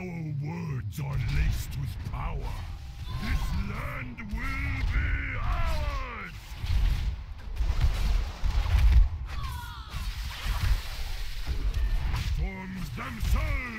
Our words are laced with power. This land will be ours! Storms themselves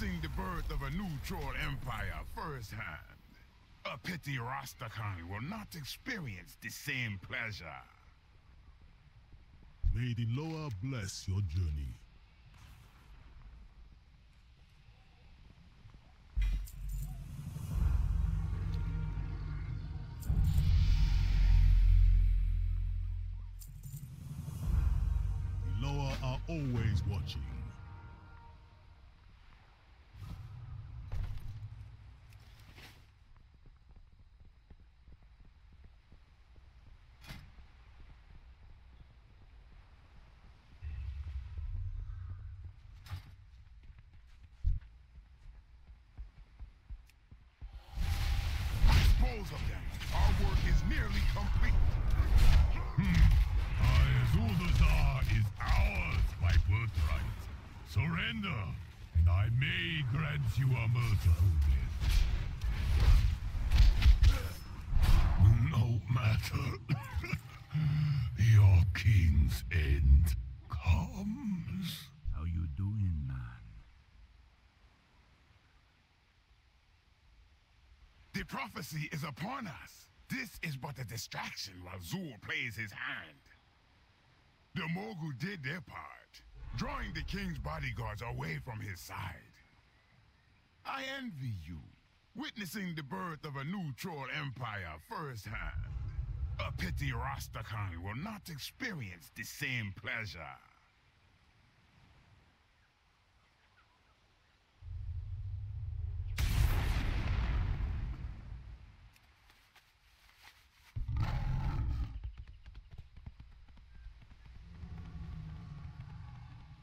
witnessing the birth of a new troll empire firsthand. A petty Rastakhan will not experience the same pleasure. May the Loa bless your journey. The are always watching. May grant you a merciful death. No matter. Your king's end comes. How you doing, man? The prophecy is upon us. This is but a distraction while Zul plays his hand. The Mogul did their part, drawing the king's bodyguards away from his side. I envy you, witnessing the birth of a new troll empire firsthand. A petty Rastakhan will not experience the same pleasure.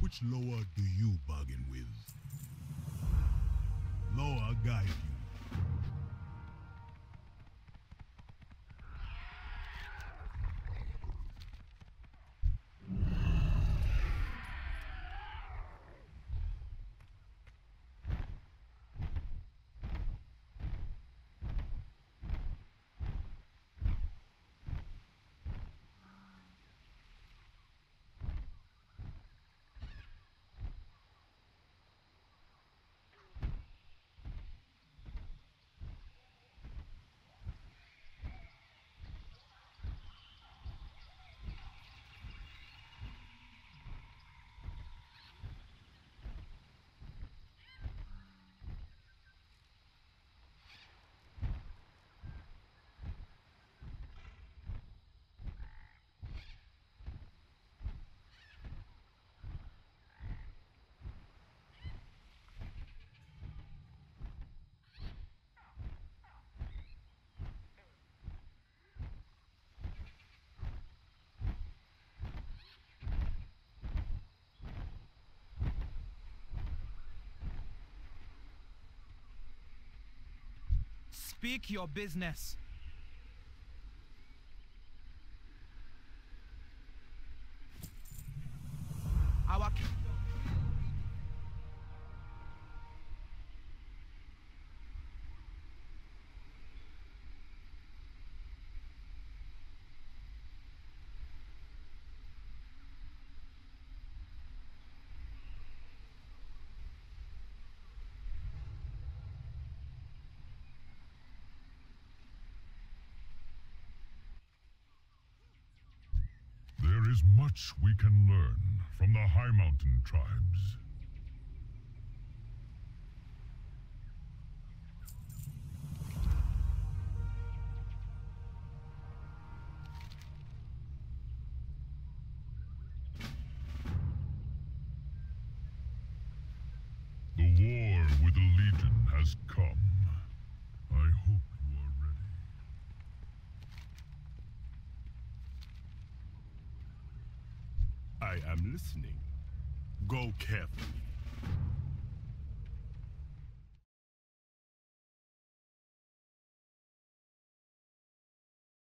Which loa do you bargain with? Loa guide you. Speak your business. Much we can learn from the Highmountain tribes. I am listening. Go carefully.